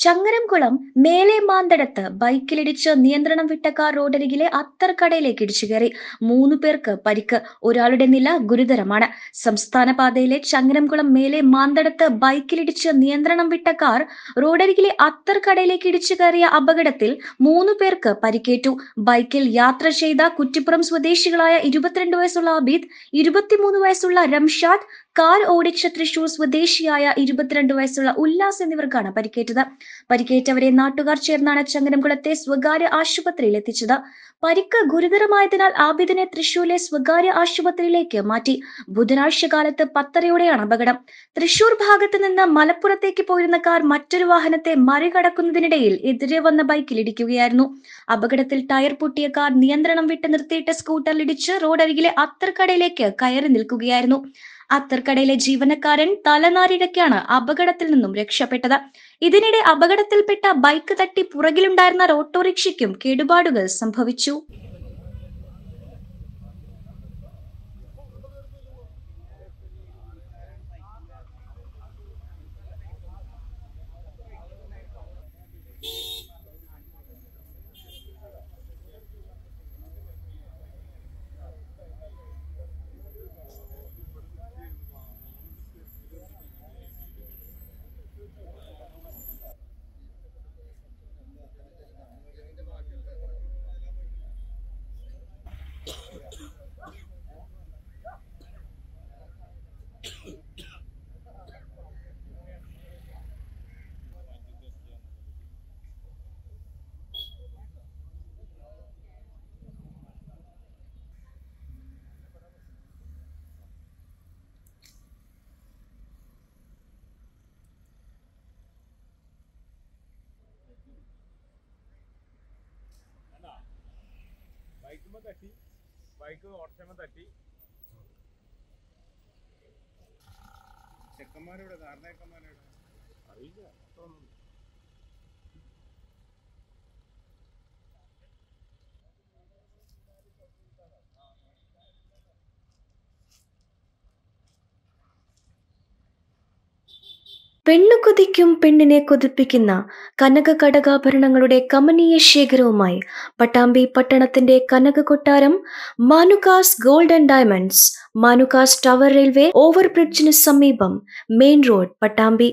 ചങ്ങരംകുളം മേലെ മാന്തടത്ത് ബൈക്കിലിടിച്ച് നിയന്ത്രണം വിട്ട കാർ റോഡരികിലെ അത്തർക്കടയിലേക്ക് ഇടിച്ചു കയറി. മൂന്നു പേർക്ക് പരിക്ക് ഒരാളുടെ നില ഗുരുതരമാണ്. സംസ്ഥാന പാതയിലെ ചങ്ങരംകുളം മേലെ മാന്തടത്ത് ബൈക്കിലിടിച്ച് നിയന്ത്രണം വിട്ട കാർ റോഡരികിലെ അത്തർക്കടയിലേക്ക് ഇടിച്ചു കയറിയ അപകടത്തിൽ മൂന്നു പേർക്ക് പരിക്കേറ്റു. ബൈക്കിൽ യാത്ര ചെയ്ത കുറ്റിപ്പുറം സ്വദേശികളായ ഇരുപത്തിരണ്ട് വയസ്സുള്ള അബീദ് ഇരുപത്തിമൂന്ന് വയസ്സുള്ള റംഷാദ് കാർ ഓടിച്ച തൃശൂർ സ്വദേശിയായ ഇരുപത്തിരണ്ട് വയസ്സുള്ള ഉല്ലാസ് എന്നിവർക്കാണ് പരിക്കേറ്റത്. പരിക്കേറ്റവരെ നാട്ടുകാർ ചേർന്നാണ് ചങ്ങനംകുളത്തെ സ്വകാര്യ ആശുപത്രിയിൽ എത്തിച്ചത്. പരിക്ക് ഗുരുതരമായതിനാൽ ആബിദിനെ തൃശൂരിലെ സ്വകാര്യ ആശുപത്രിയിലേക്ക് മാറ്റി. ബുധനാഴ്ച കാലത്ത് പത്തരയോടെയാണ് അപകടം. തൃശൂർ ഭാഗത്ത് നിന്ന് മലപ്പുറത്തേക്ക് പോയിരുന്ന കാർ മറ്റൊരു വാഹനത്തെ മറികടക്കുന്നതിനിടയിൽ എതിരെ വന്ന ബൈക്കിൽ ഇടിക്കുകയായിരുന്നു. അപകടത്തിൽ ടയർ പൊട്ടിയ കാർ നിയന്ത്രണം വിട്ട് നിർത്തിയിട്ട സ്കൂട്ടറിലിടിച്ച് റോഡരികിലെ അത്തർക്കടയിലേക്ക് കയറി നിൽക്കുകയായിരുന്നു. അത്തർക്കടയിലെ ജീവനക്കാരൻ തലനാരിഴക്കാണ് അപകടത്തിൽ നിന്നും രക്ഷപ്പെട്ടത്. ഇതിനിടെ അപകടത്തിൽപ്പെട്ട ബൈക്ക് തട്ടി പുറകിലുണ്ടായിരുന്ന ഓട്ടോറിക്ഷയ്ക്കും കേടുപാടുകൾ സംഭവിച്ചു. ബൈക്കുമ്പോ തട്ടി ബൈക്ക് ഓട്ടോമ തട്ടി ചെക്കന്മാരുടെ കാരണക്കന്മാരുടെ അറിയില്ല തോന്നുന്നു പെണ്ണു കൊതിക്കും പെണ്ണിനെ കൊതിപ്പിക്കുന്ന കനക കടകാഭരണങ്ങളുടെ കമനീയ ശേഖരവുമായി പട്ടാമ്പി പട്ടണത്തിന്റെ കനക കൊട്ടാരം Manukas gold and diamonds Manukas tower railway ഓവർബ്രിഡ്ജിന് സമീപം മെയിൻ റോഡ് പട്ടാമ്പി